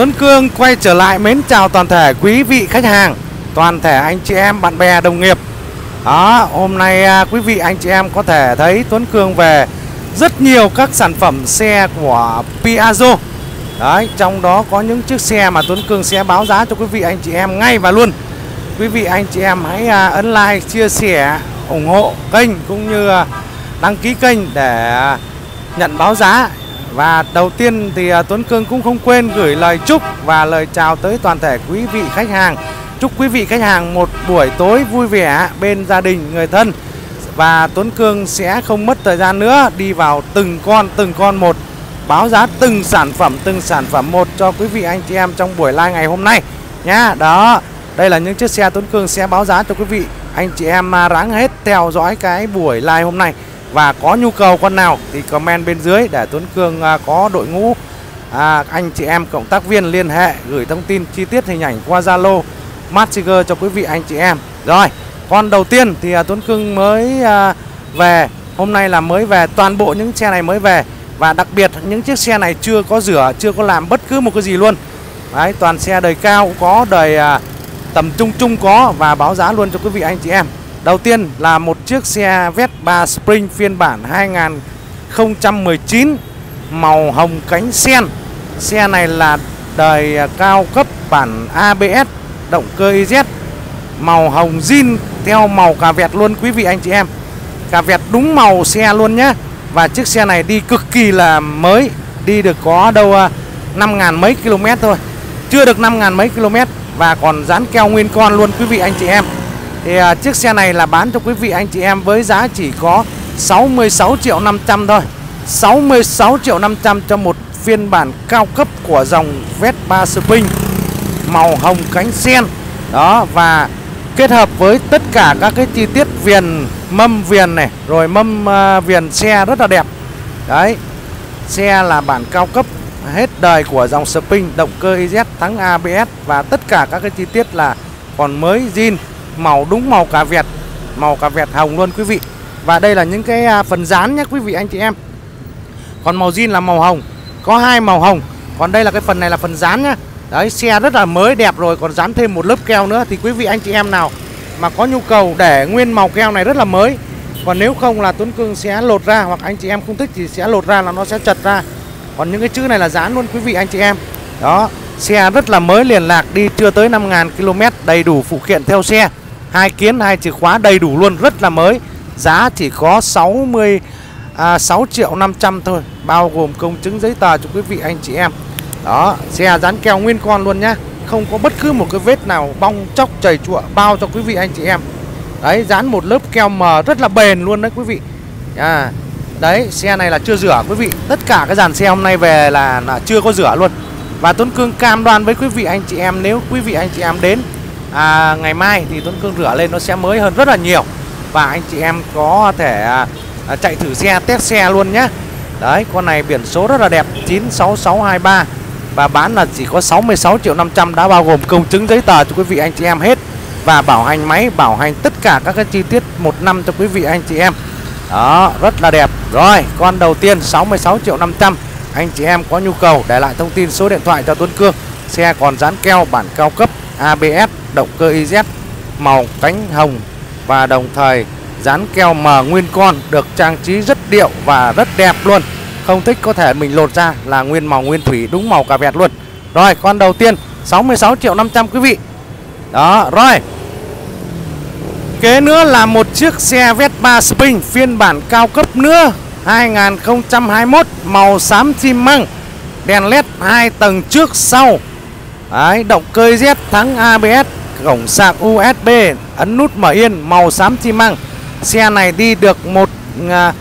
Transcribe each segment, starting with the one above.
Tuấn Cương quay trở lại mến chào toàn thể quý vị khách hàng, toàn thể anh chị em, bạn bè, đồng nghiệp. Đó, hôm nay à, quý vị anh chị em có thể thấy Tuấn Cương về rất nhiều các sản phẩm xe của Piaggio. Đấy, trong đó có những chiếc xe mà Tuấn Cương sẽ báo giá cho quý vị anh chị em ngay và luôn. Quý vị anh chị em hãy à, ấn like, chia sẻ, ủng hộ kênh cũng như à, đăng ký kênh để nhận báo giá và đầu tiên thì à, Tuấn Cương cũng không quên gửi lời chúc và lời chào tới toàn thể quý vị khách hàng. Chúc quý vị khách hàng một buổi tối vui vẻ bên gia đình, người thân. Và Tuấn Cương sẽ không mất thời gian nữa đi vào từng con từng con một báo giá từng sản phẩm từng sản phẩm một cho quý vị anh chị em trong buổi live ngày hôm nay nhá. Đó, đây là những chiếc xe Tuấn Cương sẽ báo giá cho quý vị anh chị em à, ráng hết theo dõi cái buổi live hôm nay và có nhu cầu con nào thì comment bên dưới để Tuấn Cương à, có đội ngũ à, anh chị em cộng tác viên liên hệ gửi thông tin chi tiết hình ảnh qua Zalo Messenger cho quý vị anh chị em. Rồi, con đầu tiên thì à, Tuấn Cương mới à, về hôm nay là mới về toàn bộ những xe này mới về và đặc biệt những chiếc xe này chưa có rửa, chưa có làm bất cứ một cái gì luôn. Đấy, toàn xe đời cao cũng có, đời à, tầm trung trung có và báo giá luôn cho quý vị anh chị em. Đầu tiên là một chiếc xe Vespa Spring phiên bản 2019 màu hồng cánh sen. Xe này là đời cao cấp bản ABS động cơ IZ màu hồng zin theo màu cà vẹt luôn quý vị anh chị em. Cà vẹt đúng màu xe luôn nhé. Và chiếc xe này đi cực kỳ là mới, đi được có đâu à, 5.000 mấy km thôi. Chưa được 5.000 mấy km và còn dán keo nguyên con luôn quý vị anh chị em. Thì à, chiếc xe này là bán cho quý vị anh chị em với giá chỉ có 66 triệu 500 thôi. 66 triệu 500 cho một phiên bản cao cấp của dòng Vespa Spring Màu hồng cánh sen. Đó và kết hợp với tất cả các cái chi tiết viền mâm viền này Rồi mâm uh, viền xe rất là đẹp. Đấy Xe là bản cao cấp hết đời của dòng Spring Động cơ EZ thắng ABS Và tất cả các cái chi tiết là còn mới zin màu, đúng màu cà vẹt, màu cà vẹt hồng luôn quý vị. Và đây là những cái à, phần dán nhé quý vị anh chị em. Còn màu zin là màu hồng, có hai màu hồng. Còn đây là cái phần này là phần dán nhá. Đấy, xe rất là mới, đẹp rồi, còn dán thêm một lớp keo nữa thì quý vị anh chị em nào mà có nhu cầu để nguyên màu keo này rất là mới. Còn nếu không là Tuấn Cương sẽ lột ra, hoặc anh chị em không thích thì sẽ lột ra là nó sẽ chật ra. Còn những cái chữ này là dán luôn quý vị anh chị em. Đó, xe rất là mới, liền lạc, đi chưa tới 5.000 km đầy đủ phụ kiện theo xe hai kiến hai chìa khóa đầy đủ luôn rất là mới. Giá chỉ có 60 à, 6 triệu 500 thôi bao gồm công chứng giấy tờ cho quý vị anh chị em. Đó xe dán keo nguyên con luôn nhá. Không có bất cứ một cái vết nào bong chóc chảy chụa bao cho quý vị anh chị em. Đấy dán một lớp keo mờ rất là bền luôn đấy quý vị. À, đấy xe này là chưa rửa quý vị. Tất cả cái dàn xe hôm nay về là, là chưa có rửa luôn. Và Tuấn Cương cam đoan với quý vị anh chị em nếu quý vị anh chị em đến à, ngày mai thì Tuấn Cương rửa lên nó sẽ mới hơn rất là nhiều. Và anh chị em có thể à, chạy thử xe test xe luôn nhé. Đấy con này biển số rất là đẹp 96623 và bán là chỉ có 66 triệu 500 đã bao gồm công chứng giấy tờ cho quý vị anh chị em hết. Và bảo hành máy bảo hành tất cả các cái chi tiết một năm cho quý vị anh chị em. Đó rất là đẹp. Rồi con đầu tiên 66 triệu 500 anh chị em có nhu cầu để lại thông tin số điện thoại cho Tuấn Cương. Xe còn dán keo bản cao cấp ABS động cơ IZ màu cánh hồng và đồng thời dán keo mờ nguyên con được trang trí rất điệu và rất đẹp luôn. Không thích có thể mình lột ra là nguyên màu nguyên thủy đúng màu cà vẹt luôn. Rồi con đầu tiên 66 triệu 500 quý vị. Đó rồi. Kế nữa là một chiếc xe Vespa Spring phiên bản cao cấp nữa 2021 màu xám chim măng đèn led hai tầng trước sau. Đấy, động cơ Z thắng ABS cổng sạc USB ấn nút mở yên màu xám xi măng. Xe này đi được một à,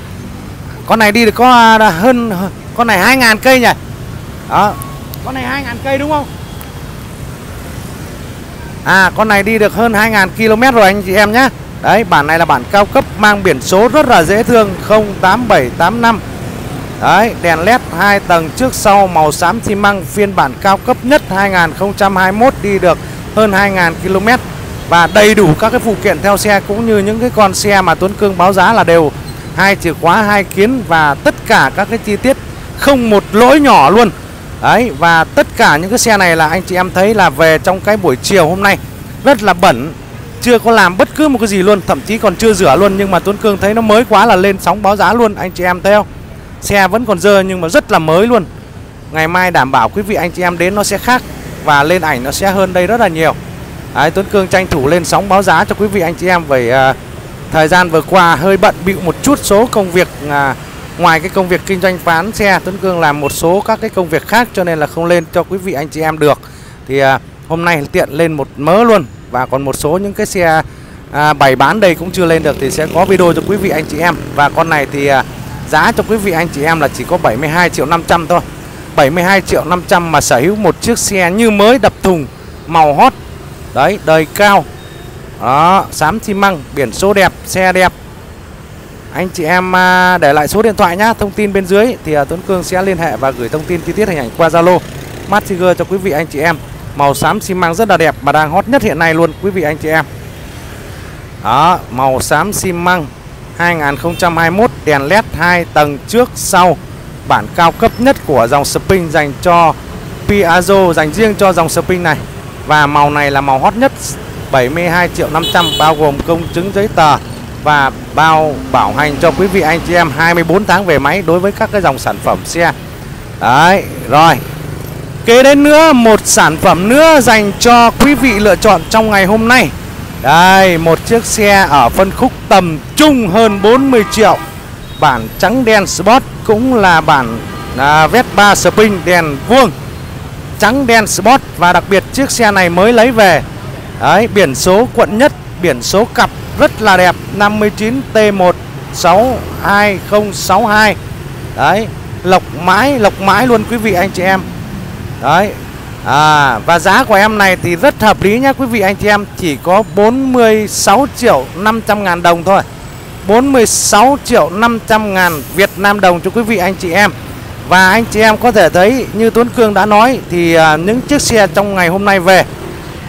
con này đi được có à, hơn con này 2.000 cây nhỉ? Đó con này 2.000 cây đúng không? À con này đi được hơn 2.000 km rồi anh chị em nhé. Đấy bản này là bản cao cấp mang biển số rất là dễ thương 08785 Đấy, đèn led hai tầng trước sau màu xám xi măng phiên bản cao cấp nhất 2021 đi được hơn 2.000 km và đầy đủ các cái phụ kiện theo xe cũng như những cái con xe mà Tuấn Cương báo giá là đều. Hai chìa khóa, hai kiến và tất cả các cái chi tiết không một lỗi nhỏ luôn. Đấy, và tất cả những cái xe này là anh chị em thấy là về trong cái buổi chiều hôm nay. Rất là bẩn, Chưa có làm bất cứ một cái gì luôn, Thậm chí còn chưa rửa luôn, Nhưng mà Tuấn Cương thấy nó mới quá là lên sóng báo giá luôn, Anh chị em thấy không? Xe vẫn còn dơ nhưng mà rất là mới luôn. Ngày mai đảm bảo quý vị anh chị em đến nó sẽ khác. Và lên ảnh nó sẽ hơn đây rất là nhiều. Đấy, Tuấn Cương tranh thủ lên sóng báo giá cho quý vị anh chị em về uh, à, thời gian vừa qua hơi bận bịu một chút số công việc uh, Ngoài cái công việc kinh doanh bán xe Tuấn Cương làm một số các cái công việc khác Cho nên là không lên cho quý vị anh chị em được. Thì uh, hôm nay tiện lên một mớ luôn Và còn một số những cái xe uh, bày bán đây cũng chưa lên được Thì sẽ có video cho quý vị anh chị em. Và con này thì uh, giá cho quý vị anh chị em là chỉ có 72 triệu 500 thôi. 72 triệu 500 mà sở hữu một chiếc xe như mới đập thùng, màu hot. Đấy, đời cao. Đó, xám xi măng, biển số đẹp, xe đẹp. Anh chị em à, để lại số điện thoại nhá, Thông tin bên dưới. Thì à, Tuấn Cương sẽ liên hệ và gửi thông tin chi tiết hình ảnh qua Zalo. Mastiger cho quý vị, anh chị em. Màu xám xi măng rất là đẹp mà đang hot nhất hiện nay luôn, quý vị, anh chị em. Đó, màu xám xi măng 2021 đèn led 2 tầng trước sau. Bản cao cấp nhất của dòng Spring dành cho Piaggio dành riêng cho dòng Spring này Và màu này là màu hot nhất 72 triệu 500 bao gồm công chứng giấy tờ và bao bảo hành cho quý vị anh chị em 24 tháng về máy đối với các cái dòng sản phẩm xe. Đấy, rồi. Kế đến nữa một sản phẩm nữa dành cho quý vị lựa chọn trong ngày hôm nay. Đây, một chiếc xe ở phân khúc tầm trung hơn 40 triệu. Bản trắng đen Sport cũng là bản à, Vespa Spring đèn vuông. Trắng đen Sport và đặc biệt chiếc xe này mới lấy về. Đấy, biển số quận nhất, biển số cặp rất là đẹp 59 T1 62062 đấy lộc mãi lộc mãi luôn quý vị anh chị em đấy à và giá của em này thì rất hợp lý nhá quý vị anh chị em chỉ có 46 triệu 500 ngàn đồng thôi 46 triệu 500 ngàn Việt Nam đồng cho quý vị anh chị em. Và anh chị em có thể thấy như Tuấn Cương đã nói thì à, những chiếc xe trong ngày hôm nay về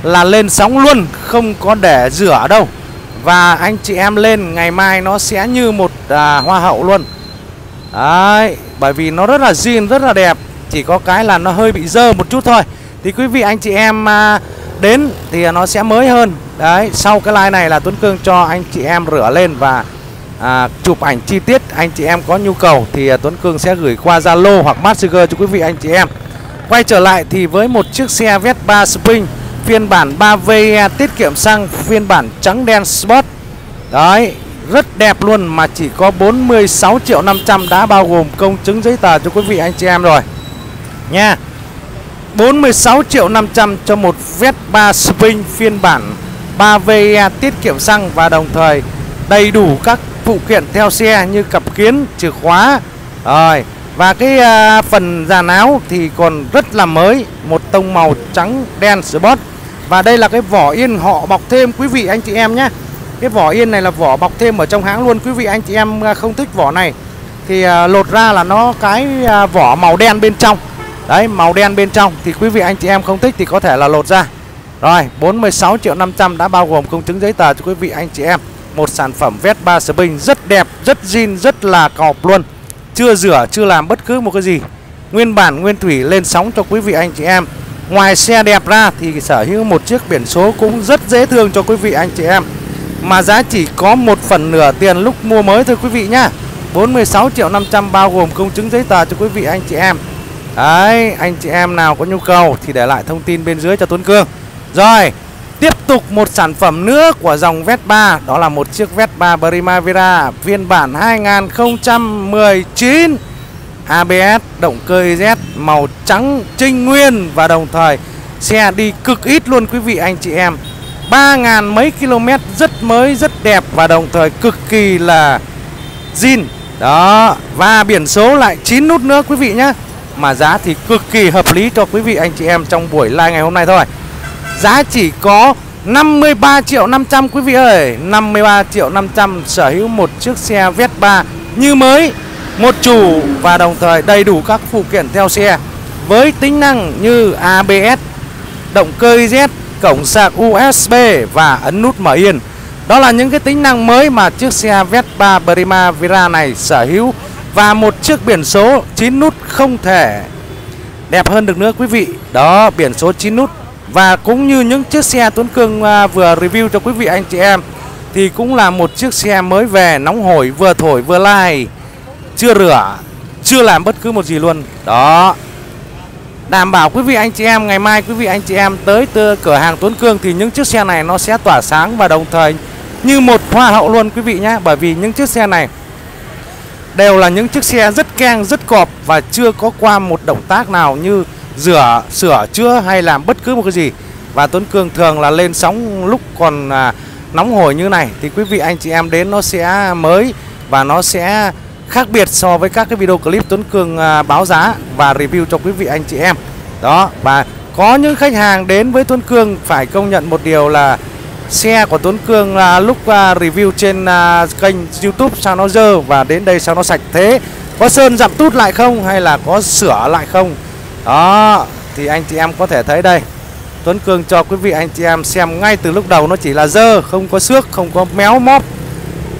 là lên sóng luôn không có để rửa đâu. Và anh chị em lên ngày mai nó sẽ như một à, hoa hậu luôn. Đấy Bởi vì nó rất là zin rất là đẹp. Chỉ có cái là nó hơi bị dơ một chút thôi. Thì quý vị anh chị em à, đến thì nó sẽ mới hơn. Đấy Sau cái like này là Tuấn Cương cho anh chị em rửa lên và à, chụp ảnh chi tiết Anh chị em có nhu cầu thì à, Tuấn Cương sẽ gửi qua Zalo hoặc Messenger cho quý vị anh chị em. Quay trở lại thì với một chiếc xe Vespa Spring phiên bản 3V tiết kiệm xăng phiên bản trắng đen Sport. Đấy rất đẹp luôn mà chỉ có 46 triệu 500 đã bao gồm công chứng giấy tờ cho quý vị anh chị em rồi. Nha 46 triệu 500 cho một Vespa Spring phiên bản 3V tiết kiệm xăng và đồng thời đầy đủ các phụ kiện theo xe như cặp kiến, chìa khóa. Rồi và cái à, phần dàn áo thì còn rất là mới một tông màu trắng đen sport. Và đây là cái vỏ yên họ bọc thêm quý vị anh chị em nhé. Cái vỏ yên này là vỏ bọc thêm ở trong hãng luôn Quý vị anh chị em à, không thích vỏ này. Thì à, lột ra là nó cái à, vỏ màu đen bên trong. Đấy màu đen bên trong. Thì quý vị anh chị em không thích thì có thể là lột ra. Rồi 46 triệu 500 đã bao gồm công chứng giấy tờ cho quý vị anh chị em. Một sản phẩm Vespa Spring rất đẹp, rất zin, rất là cọp luôn. Chưa rửa, chưa làm bất cứ một cái gì. Nguyên bản, nguyên thủy lên sóng cho quý vị anh chị em. Ngoài xe đẹp ra thì sở hữu một chiếc biển số cũng rất dễ thương cho quý vị anh chị em. Mà giá chỉ có một phần nửa tiền lúc mua mới thôi quý vị nhá. 46 triệu 500 bao gồm công chứng giấy tờ cho quý vị anh chị em. Đấy, anh chị em nào có nhu cầu thì để lại thông tin bên dưới cho Tuấn Cương. Rồi, tiếp tục một sản phẩm nữa của dòng Vespa, Đó là một chiếc Vespa Primavera, phiên bản 2019 ABS động cơ EZ màu trắng trinh nguyên và đồng thời xe đi cực ít luôn quý vị anh chị em. 3.000 mấy km rất mới, rất đẹp và đồng thời cực kỳ là zin. Đó, và biển số lại 9 nút nữa quý vị nhé mà giá thì cực kỳ hợp lý cho quý vị anh chị em trong buổi live ngày hôm nay thôi giá chỉ có 53 triệu 500 quý vị ơi 53 triệu 500 sở hữu một chiếc xe Vespa như mới một chủ và đồng thời đầy đủ các phụ kiện theo xe với tính năng như ABS, động cơ IZ, cổng sạc USB và ấn nút mở yên. Đó là những cái tính năng mới mà chiếc xe Vespa Primavera này sở hữu và một chiếc biển số 9 nút không thể đẹp hơn được nữa quý vị đó biển số 9 nút và cũng như những chiếc xe Tuấn Cương à, vừa review cho quý vị anh chị em, thì cũng là một chiếc xe mới về, nóng hổi, vừa thổi, vừa lai, chưa rửa, chưa làm bất cứ một gì luôn. Đó. Đảm bảo quý vị anh chị em, ngày mai quý vị anh chị em tới từ cửa hàng Tuấn Cương thì những chiếc xe này nó sẽ tỏa sáng và đồng thời như một hoa hậu luôn quý vị nhé bởi vì những chiếc xe này đều là những chiếc xe rất keng, rất cọp và chưa có qua một động tác nào như rửa sửa chữa hay làm bất cứ một cái gì. Và Tuấn Cương thường là lên sóng lúc còn à, nóng hổi như này. Thì quý vị anh chị em đến nó sẽ mới và nó sẽ khác biệt so với các cái video clip Tuấn Cương à, báo giá và review cho quý vị anh chị em. Đó và có những khách hàng đến với Tuấn Cương phải công nhận một điều là xe của Tuấn Cương là lúc à, review trên à, kênh YouTube sao nó dơ và đến đây sao nó sạch thế. Có sơn dặm tút lại không hay là có sửa lại không? Đó thì anh chị em có thể thấy đây. Tuấn Cương cho quý vị anh chị em xem ngay từ lúc đầu nó chỉ là dơ không có xước không có méo móp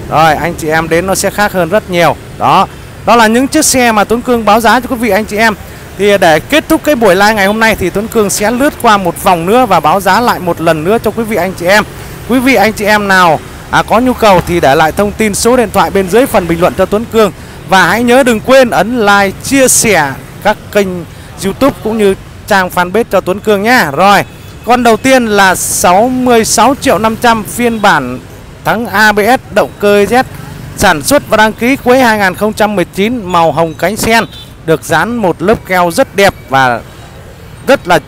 rồi anh chị em đến nó sẽ khác hơn rất nhiều. Đó đó là những chiếc xe mà Tuấn Cương báo giá cho quý vị anh chị em. Thì để kết thúc cái buổi live ngày hôm nay thì Tuấn Cương sẽ lướt qua một vòng nữa và báo giá lại một lần nữa cho quý vị anh chị em. Quý vị anh chị em nào à, có nhu cầu thì để lại thông tin số điện thoại bên dưới phần bình luận cho Tuấn Cương và hãy nhớ đừng quên ấn like chia sẻ các kênh YouTube cũng như trang fanpage cho Tuấn Cương nhé rồi con đầu tiên là 66 triệu 500 phiên bản thắng ABS động cơ Z sản xuất và đăng ký cuối 2019 màu hồng cánh sen được dán một lớp keo rất đẹp và rất là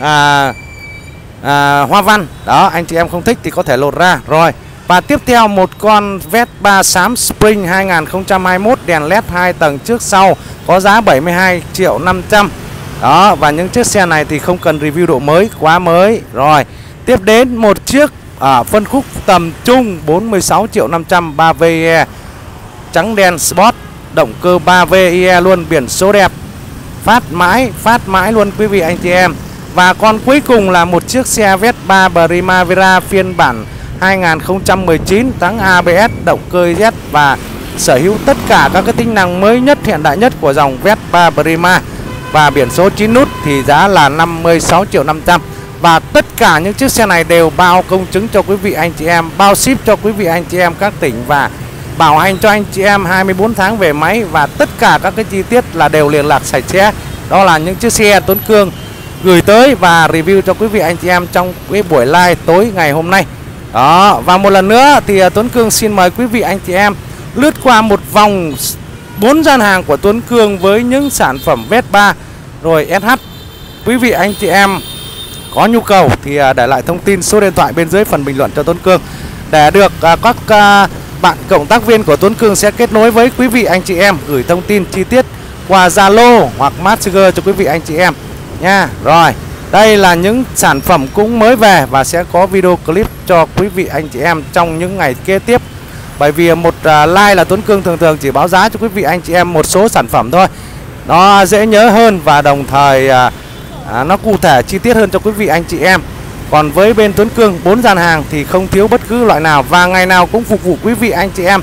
à, à, hoa văn. Đó anh chị em không thích thì có thể lột ra. Rồi và tiếp theo, một con Vespa xám Spring 2021 đèn led 2 tầng trước sau có giá 72 triệu 500 đó, và những chiếc xe này thì không cần review độ mới, quá mới. Rồi, tiếp đến một chiếc ở phân khúc tầm trung 46 triệu 500 3VE trắng đen Sport, động cơ 3VE luôn, biển số đẹp. Phát mãi phát mãi luôn, quý vị anh chị em. Và con cuối cùng là một chiếc xe Vespa Primavera phiên bản 2019 thắng ABS động cơ Z và sở hữu tất cả các cái tính năng mới nhất, hiện đại nhất của dòng Vespa Prima. Và biển số 9 nút thì giá là 56 triệu 500 và tất cả những chiếc xe này đều bao công chứng cho quý vị anh chị em, bao ship cho quý vị anh chị em các tỉnh và bảo hành cho anh chị em 24 tháng về máy. Và tất cả các cái chi tiết là đều liên lạc sạch sẽ. Đó là những chiếc xe Tuấn Cương gửi tới và review cho quý vị anh chị em trong cái buổi live tối ngày hôm nay đó và một lần nữa thì à, Tuấn Cương xin mời quý vị anh chị em lướt qua một vòng bốn gian hàng của Tuấn Cương với những sản phẩm Vespa rồi SH quý vị anh chị em có nhu cầu thì à, để lại thông tin số điện thoại bên dưới phần bình luận cho Tuấn Cương để được à, các bạn cộng tác viên của Tuấn Cương sẽ kết nối với quý vị anh chị em gửi thông tin chi tiết qua Zalo hoặc Messenger cho quý vị anh chị em nha. Rồi, đây là những sản phẩm cũng mới về và sẽ có video clip cho quý vị anh chị em trong những ngày kế tiếp. Bởi vì một à, like là Tuấn Cương thường thường chỉ báo giá cho quý vị anh chị em một số sản phẩm thôi. Nó dễ nhớ hơn và đồng thời à, à nó cụ thể chi tiết hơn cho quý vị anh chị em. Còn với bên Tuấn Cương bốn gian hàng thì không thiếu bất cứ loại nào và ngày nào cũng phục vụ quý vị anh chị em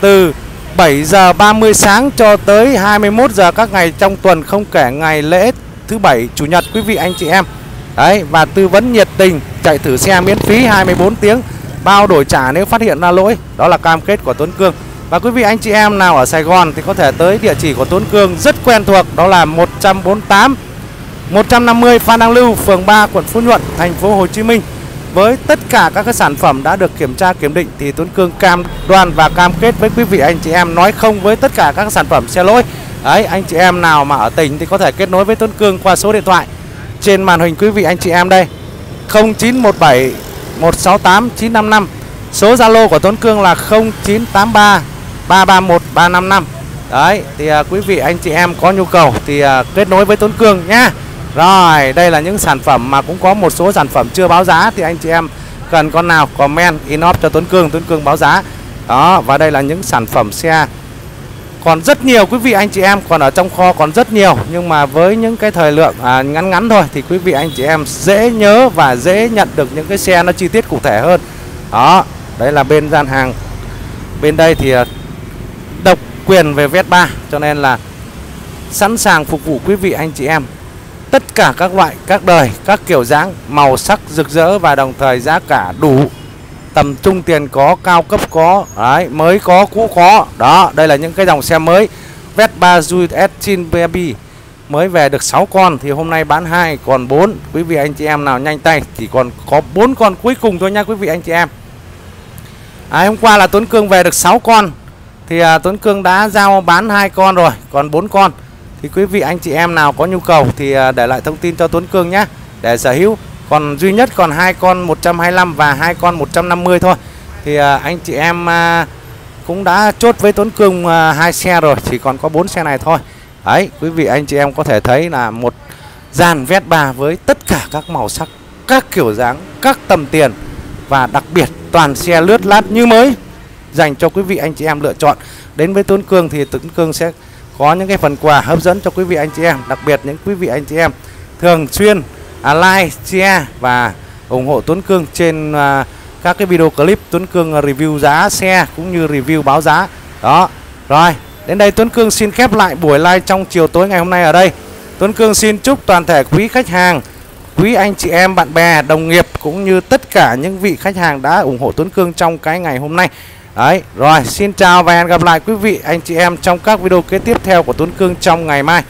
từ 7 giờ 30 sáng cho tới 21 giờ các ngày trong tuần không kể ngày lễ thứ bảy chủ nhật quý vị anh chị em. Đấy và tư vấn nhiệt tình chạy thử xe miễn phí 24 tiếng bao đổi trả nếu phát hiện ra lỗi. Đó là cam kết của Tuấn Cương. Và quý vị anh chị em nào ở Sài Gòn thì có thể tới địa chỉ của Tuấn Cương rất quen thuộc đó là 148 150 Phan Đăng Lưu, phường 3, quận Phú Nhuận, thành phố Hồ Chí Minh. Với tất cả các cái sản phẩm đã được kiểm tra kiểm định thì Tuấn Cương cam đoan và cam kết với quý vị anh chị em nói không với tất cả các sản phẩm xe lỗi. Đấy, anh chị em nào mà ở tỉnh thì có thể kết nối với Tuấn Cương qua số điện thoại trên màn hình quý vị anh chị em đây. 0917 168 955. Số Zalo của Tuấn Cương là 0983 331 355. Đấy, thì à, quý vị anh chị em có nhu cầu thì à, kết nối với Tuấn Cương nhá. Rồi, đây là những sản phẩm mà cũng có một số sản phẩm chưa báo giá thì anh chị em cần con nào comment inbox cho Tuấn Cương, Tuấn Cương báo giá. Đó, và đây là những sản phẩm xe còn rất nhiều quý vị anh chị em còn ở trong kho còn rất nhiều. Nhưng mà với những cái thời lượng à, ngắn ngắn thôi thì quý vị anh chị em dễ nhớ và dễ nhận được những cái xe nó chi tiết cụ thể hơn. Đó đấy là bên gian hàng. Bên đây thì à, độc quyền về Vespa cho nên là sẵn sàng phục vụ quý vị anh chị em tất cả các loại các đời các kiểu dáng màu sắc rực rỡ và đồng thời giá cả đủ tầm trung tiền có cao cấp có đấy mới có cũ có. Đó đây là những cái dòng xe mới. Vespa Juice Estin Baby. Mới về được 6 con thì hôm nay bán hai còn 4 quý vị anh chị em nào nhanh tay chỉ còn có 4 con cuối cùng thôi nha quý vị anh chị em. À, hôm qua là Tuấn Cương về được 6 con. Thì à, Tuấn Cương đã giao bán hai con rồi còn 4 con. Thì quý vị anh chị em nào có nhu cầu thì à, để lại thông tin cho Tuấn Cương nhé để sở hữu còn duy nhất còn hai con 125 và hai con 150 thôi. Thì à, anh chị em à, cũng đã chốt với Tuấn Cương à, hai xe rồi chỉ còn có bốn xe này thôi. Đấy quý vị anh chị em có thể thấy là một dàn Vespa với tất cả các màu sắc các kiểu dáng các tầm tiền và đặc biệt toàn xe lướt lát như mới dành cho quý vị anh chị em lựa chọn. Đến với Tuấn Cương thì Tuấn Cương sẽ có những cái phần quà hấp dẫn cho quý vị anh chị em đặc biệt những quý vị anh chị em thường xuyên à, like share và ủng hộ Tuấn Cương trên à, các cái video clip Tuấn Cương à, review giá xe cũng như review báo giá. Đó rồi đến đây Tuấn Cương xin khép lại buổi live trong chiều tối ngày hôm nay ở đây. Tuấn Cương xin chúc toàn thể quý khách hàng quý anh chị em bạn bè đồng nghiệp cũng như tất cả những vị khách hàng đã ủng hộ Tuấn Cương trong cái ngày hôm nay. Đấy, rồi xin chào và hẹn gặp lại quý vị anh chị em trong các video kế tiếp theo của Tuấn Cương trong ngày mai.